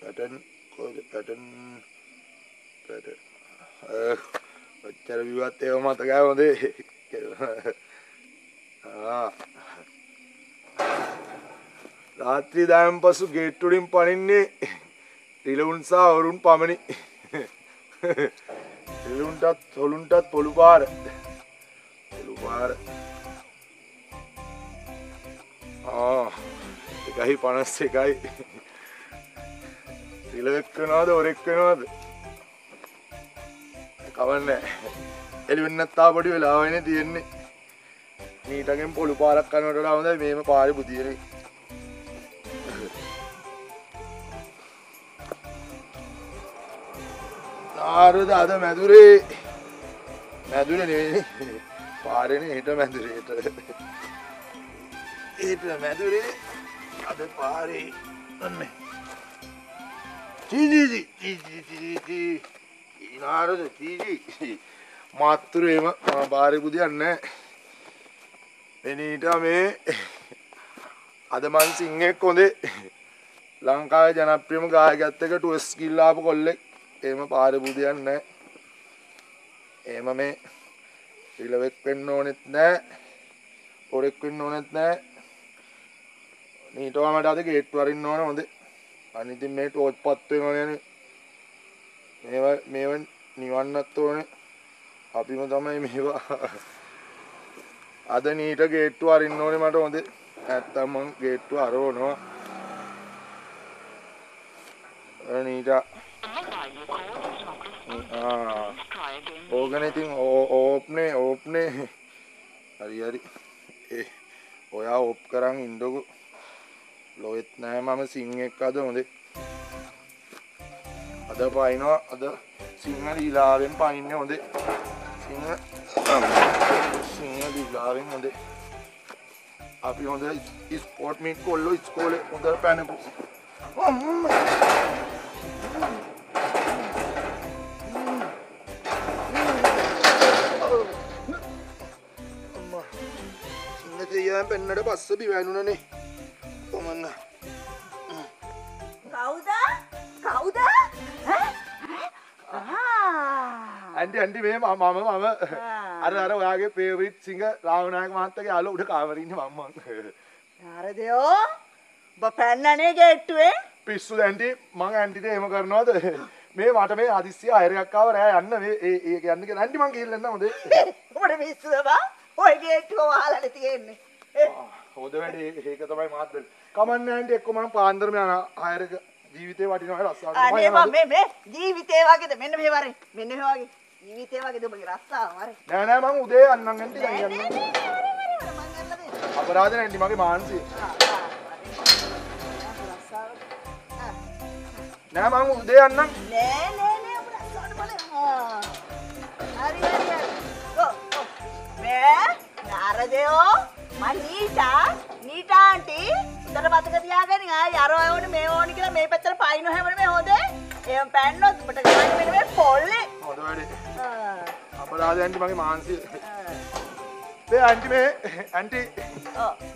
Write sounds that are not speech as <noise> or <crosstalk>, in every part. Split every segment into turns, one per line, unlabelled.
Pattern pattern පැට ඔච්චර විවත් ඒව මතකෑ හොඳේ රාත්‍රී දයම් පසු ගේට්ටුඩින් පනින්නේ රිලවුන්සා ඔරුන් පමණි. රිලුන්ටත් හොළුන්ටත් පොළු පාර. පොළු පාර. එකහි පනස් එකයි. රිලවෙක්කනවාද ඔරෙක්කනවාද? කවන්න එලිවෙන්නත්තා පොඩි වෙලාවෙන තියෙන්නේ. මීටගෙන් පොළු පාරක් කනට හොඳ මේම පාරි පුතියරේ ආරද අද මැදුරේ? මැදුර නෙවෙයි. පාරෙන හිට මැදුරේට ඒට මැදුරේ අද පාරේ. ඔන්න චීජීජී නාරද චීජී මාත්තුරේම පාරි පුදියන්න වෙනීට මේ අද මන් සිංහෙක් හොඳේ ලංකාව ජනප්‍රියම ගායගත්තක ටුවස් කිල්ලාප කොල්ලෙක් එම පාරබුදයන්න ඒම මේ ඉලවෙක් වෙන්න ඕනෙත් නෑ පොරෙක් වෙන්න ඕනෙත් නෑ නීටවාමට අද ගේට් වරින්න ඕන හොඳ අනිතින් මේ ටෝච් පත්වේ නොයන මේ නිවන්නත් ඕන. අපිම තමයි මේවා අද නීට ගේට්ටු අරින්න ඕනේ මට හොඳ. ඇත්තම්මන් ගේට්ටු අරෝනවා නීට ඕගන ඉතින් ඕප්නේ ඕප්නේ. හරි හරි. ඒ ඔයා ඔප් කරන්න ඉන්ඩකු ලොවෙත් නෑ මම සිංහෙක් අද හොඳේ. අද පයිනවා අද සිංහ ලීලාවෙන් පයින්න හොඳේ. සිංහ සිංහ ලීලාවෙන් හොඳේ. අපි හොඳ ස්පෝට් මීට් කොල්ලො ස්කෝල හොඳ පැනපු. සිංහතයන් පෙන්න්නට පස්සබි වැැනුනනේ කොමන්න ඇන්ටි ඇන්ටි මේ මම මම අර අර ඔයාගේ පේවිට් සිංහ රාවනායක මහත්තගේ අල උඩ කාවරන්න මම්මන්.
නාරදයෝ බ පැන්නනේ ගේට්ටුවේ
පිස්සු දැන්ටි මං ඇන්ටිට එම කරනවාද? මේ මට මේ අදිස්සිය අයරයක්කාව රෑ යන්න ඒ ගන්නක නැන්ටි මං කියල්ලන්න හොද
උට <laughs> විස්සවා ඔය ගේට්ටුව වාලට තියෙන්නේ.
හොද වැඩ. ඒක තමයි මාත්ද කමන්න ඇන්ට එක්කොම පාන්දරම යන අයරක ජීවිතය වටිනවට
අනේ
රස්සා
මම මේ මේ ජීවිතේ වගේද? මෙන්න මේ වරේ මෙන්න මේ වගේ ජීවිතේ වගේද ඔබගේ රස්සාව
මං උදේ ඇන්ටි
නෑ, නෑ, නෑ, නෑ, නෑ, මං යන්න දෙන්න.
අපරාධ නැන්ටි මගේ මාන්සේ. නෑ මං උදේ අන්නම්
නෑ නෑ නෑ ඔබ රස්සාවට බලන්න. හරි හරි හරි. Go go. මේ නාරදයෝ මං නීටා නීටා ආන්ටි උදට මතක තියාගන්න ආයි අර ඕනේ මේ ඕනේ කියලා මේ පැත්තට පයින් හැමෝම මේ හොඳේ. එහෙම පැන්නොත් ඔබට ගන්න මෙන්න මේ.
අපරාධ ඇන්ටි මගේ මාන්සිය.
ආ.
ඒ ඇන්ටි මේ ඇන්ටි.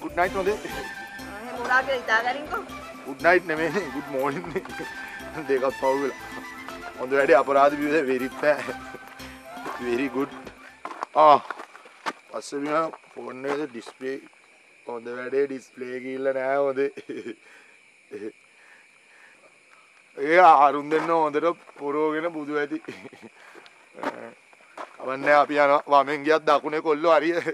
ගුඩ් නයිට්
එහෙම උනා කියලා හිතාගනින්කෝ.
ගුඩ් නයිට් නෙමේ. ගුඩ් මෝනින් දෙකත් පව් වෙලා. හොඳ වැඩේ අපරාධ විවිධ වෙරිත් වෙරි ගුඩ් ආ පස්සම ෆෝන් එකේ ඩිස්ප්ලේ හොඳ වැඩේ ඩිස්ප්ලේ කිල්ල නෑ හොඳේ. ඒ ආරුන් දෙන්න හොඳට පොරෝගෙන බුදු ඇති අවන්නේ අපි යනවා. වමෙන් ගියත් දකුණේ කොල්ලෝ හරිය <laughs>